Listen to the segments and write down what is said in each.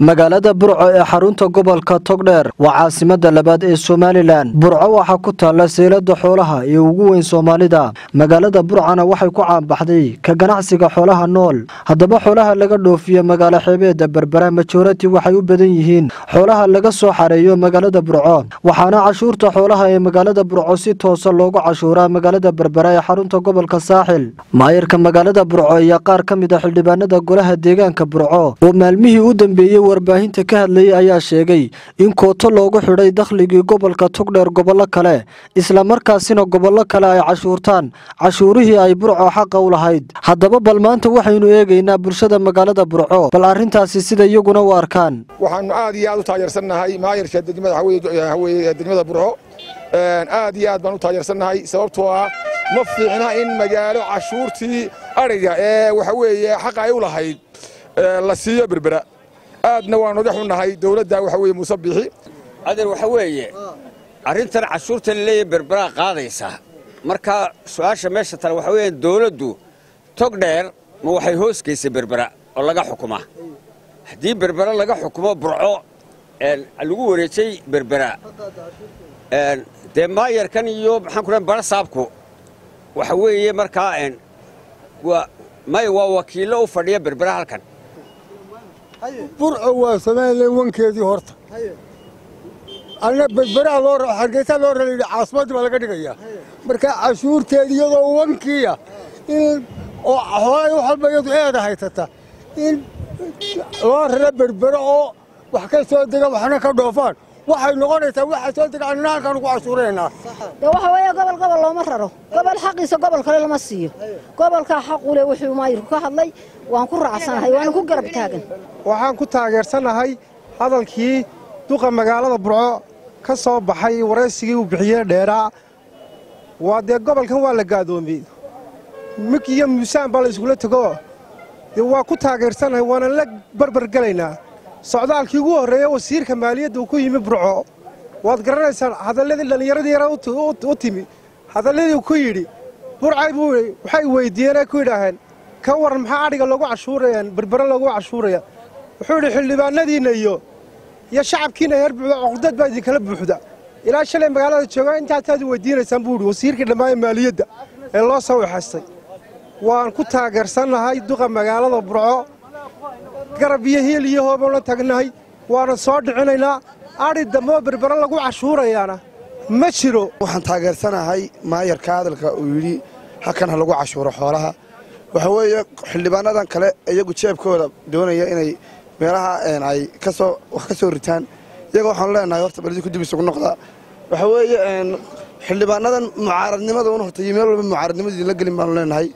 magaalada burco ee xarunta gobolka togdheer waa caasimada labaad ee somalilan burco waxaa ku taalla seylada xoolaha ee ugu weyn soomaalida. Magaalada burcana waxay ku caanbaxday ka ganacsiga xoolaha nool. Haddaba xoolaha laga dhoofiyo magaalo xeebeeda berbera majorati waxay u badan yihiin xoolaha laga soo xareeyo magaalada burco waxaana cashuurta xoolaha ee magaalada burco si toosa loogu cashuuraa magaalada berbera ee xarunta gobolka saaxil. Maayirka magaalada burco ayaa qaar ka mid a xildhibaanada golaha deegaanka burco oo maalmihii u dambeeyey warbaahinta ka hadlayay ayaa sheegay in kooto loogu xidhay dakhligii gobolka togdheer gobollo kale islamarkaasina gobollo kale ay cashuurtaan cashuurihii ay burco xaqa u lahayd. Haddaba bal maanta waxaynu eegaynaa bulshada magaalada burco bal arrintaasi sida iyaguna u arkaan. Waxaanu aad iyo aad u taageersannahay maayarka degmada burco. Aad iyo aad baan u taageersannahay sababtoo ah ma fiicna in magaalo cashuurtii adhiga ee waxa weeye xaqa ay u lahayd. La siiyo berbera aadna waan oga xunnahay dowladda waxa weye muuse bixi. Adeer waxa weeye arrintan cashuurta la leeyahay berberaa qaadaysa. Marka su'aasha meesha tale waxa weeye dowladdu tog dheer ma waxay hoosgaysay berbera oo laga xukumaa haddii berbera laga xukumo burco lagu wareejay berbera dee maayarkan iyo maxaan ku dhahay barasaabku waxa weeye markaa may waa wakiillo u fadhiya berbera halkan burco waa somalilan wankeedii horta. Anna berberaa loo hargeysaa loo rala yidhi caasimaddii baa laga dhigayaa marka cashuurteedi iyadoo wankiya in oo xoolay wax walba iyadu eeda haysata in loo rara berbero oo wax ka soo dega waxna ka dhoofaan waxay noqonaysaa waxa soo dega annana halkaan ugu cashuuraynaa de waxa weeye gobol gobol looma raro. Gobol xaqiisa gobol kale lama siiyo. Gobolkaa xaqule wuxuu maayirku ka hadlay waan ku raacsanahay waana ku garab taagan. Waxaan ku taageersanahay hadalkii duqa magaalada burco ka soo baxay waraysigii uu bixiyey dheeraa waa dee gobolkan waa la gaadoomiyey mik iyo muusaan baa la iskula tego. Dee waa ku taageersanahay waana la barbargelaynaa socdaalkii ugu horreeya wasiirka maaliyadda uu ku yimi burco. Waad garanaysaan hadalladii dhallinyaradii yara u timi. Hadalladii ku yidhi burcay buu waxay weyddiiyeen ee ku yidhaaheen ka waran maxaa adhiga loogu cashuurayaan berbere loogu cashuuraya? Wuxuu yidhi xildhibaanadiinna iyo iyo shacabkiinna heer buuxda cuqdad baa idinkala buuxda. Ilaa shalay magaalada joogaa intaasaad weydiinaysaan buu yidhi wasiirkii dhammaanee maaliyadda ee loo soo waxaystay waan ku taageersannahay duqa magaalada burco garab iyo hiil iyo tagnahay. Waana soo dhicinaynaa adhi dambeoo berbere lagu cashuurayaana. Ma jiro. Waxaan taageersanahay maayarka hadalka uu yidhi halkan ha lagu cashuuro xoolaha. Waxa weeye xildhibaanadan kale iyagu jeebkooda doonaya inay meelaha ay ka soo wax ka soo ritaan. Iyaga waxaanu leenahay horta balidinku dib isugu noqda. Waxa weeye xildhibaanadan mucaaradnimada un horta iyo meel walba mucaaradnimadii la gelin baanu leenahay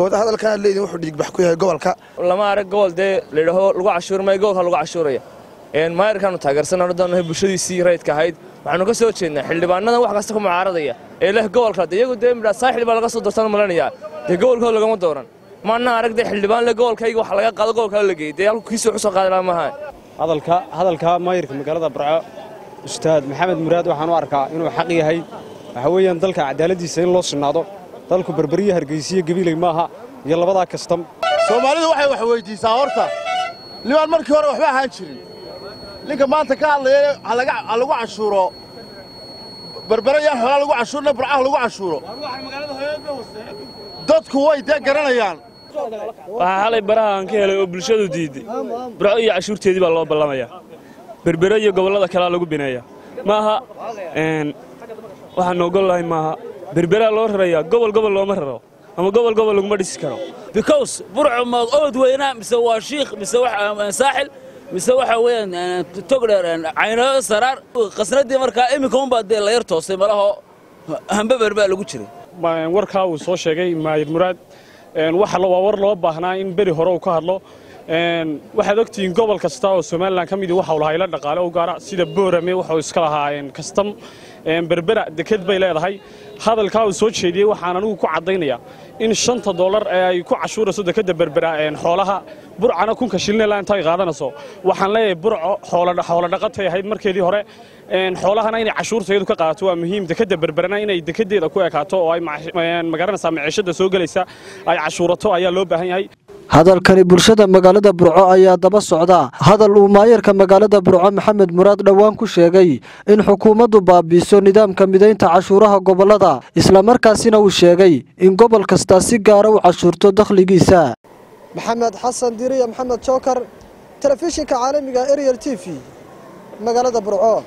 oo hadalkan aad leediin wuxuu dhiigbax ku yahay gobolka. Lama arag gobol dee layidhaaho lagu cashuurmay gobolka lagu cashuuraya. Maayarkaanu taageersanaa haddaanu bulshadiisii rayidka ahayd. Waxaanu ka soo jeednaa xildhibaanadan wax kasta ku mucaaradaya ee leh gobolka. De iyagu dee midhaa saaxil baa laga soo doortaan malanayaa dee gobolkooda lagama dooran. Maana arag dee xildhibaan le gobolkayga wax laga qaado gobolka la geeyey dee halku kiisii wuxuu soo qaadi lahaa maaha hadalka hadalka maayirka magaalada burco ustaad maxamed muraad waxaan u arkaa inuu xaq yahay. Waxa weeyaan dalka cadaaladdiisa in loo sinaado dalku berberiya hargeysiyo gabiiley maaha iyo labadaa kastam. Soomaalidu waxay wax weyddiisaa horta. Nimaan markii hore waxba ahaan jirin. Ninka maanta ka hadlaya ha lagu cashuuro. Berbere yaan xoolaa lagu cashuurna burcaha lagu cashuuro. Dadku way dee garanayaan. Waxaa xalay barahaan ka helay oo bulshadu diidday. Burco iyo cashuurteedii baa loo ballamayaa berbere iyo gobollada kalea lagu bineeya. Maaha waxaanu ogollahay maaha berberaa loo rarayaa gobol gobol looma raro ama gobol gobol laguma dhisi karo. Bikows burco ma ood weynaa mise waa shiikh mise saaxil mise waxa weeyaan togdheer cayno saraar. Qasnadii markaa iminka unbaa dee la yar toosay malaho hambaber baa lagu jiray. Warkaa uu soo sheegay maayir muraad. Waa war loo baahnaa in beri hore uu ka hadlo waxaad ogtihiin gobol kasta oo somalilan ka midi waxau lahaa ila dhaqaale u gaara sida boorame waxuu iska lahaa kastam berbera deked bay leedahay. Hadalkaa uu soo jeediyey waxaan anigu ku caddaynayaa in shanta dollar ee ay ku cashuurayso dekeda berbera xoolaha. Burcana kunka shilnela inta ay qaadanayso waxaan leeyahay burco xoolo dhaqatay ahayd markeedii hore. Xoolahana inay cashuurtayadu ka qaadato waa muhiim. Dekeda berberana inay dekedeeda ku ekaato oo ay ma garanaysaa maciishada soo gelaysa ay cashuurato ayaa loo baahan yahay hadalkani bulshada magaalada burco ayaa daba socda. Hadal uu maayarka magaalada burco maxamed muraad dhowaan ku sheegay in xukuumaddu baabiiso nidaamka midaynta cashuuraha gobollada islamarkaasina uu sheegay in gobol kastaa si gaara u cashuurto dakhligiisa. Maxamed xasan diriya maxamed jookar telefishinka caalamiga ariel t v magaalada burco